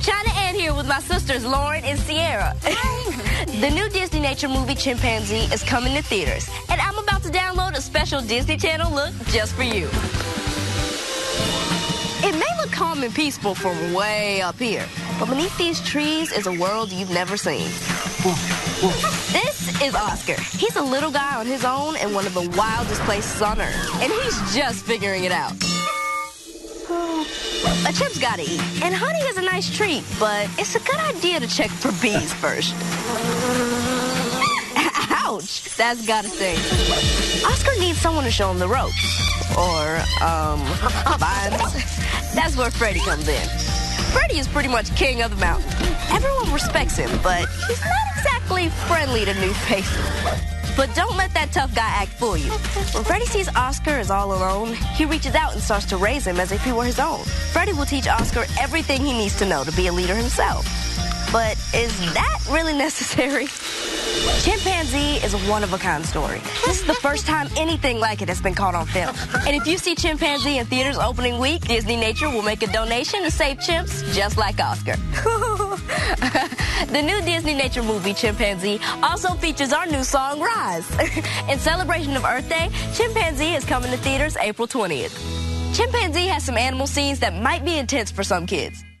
China Anne here with my sisters Lauren and Sierra. the new Disney Nature movie Chimpanzee is coming to theaters, and I'm about to download a special Disney Channel look just for you. It may look calm and peaceful from way up here, but beneath these trees is a world you've never seen. This is Oscar. He's a little guy on his own in one of the wildest places on Earth, and he's just figuring it out. Oh, A chip's gotta eat, and honey is a nice treat, but it's a good idea to check for bees first. Ouch! That's gotta sting. Oscar needs someone to show him the ropes. Or, um. That's where Freddy comes in. Freddy is pretty much king of the mountain. Everyone respects him, but he's not exactly friendly to new faces. But don't let that tough guy act fool you. When Freddy sees Oscar is all alone, he reaches out and starts to raise him as if he were his own. Freddy will teach Oscar everything he needs to know to be a leader himself. But is that really necessary? Chimpanzee is a one-of-a-kind story. This is the first time anything like it has been caught on film. And if you see Chimpanzee in theaters opening week, Disney Nature will make a donation to save chimps just like Oscar. the new Disney Nature movie, Chimpanzee, also features our new song, Rise. in celebration of Earth Day, Chimpanzee is coming to theaters April 20th. Chimpanzee has some animal scenes that might be intense for some kids.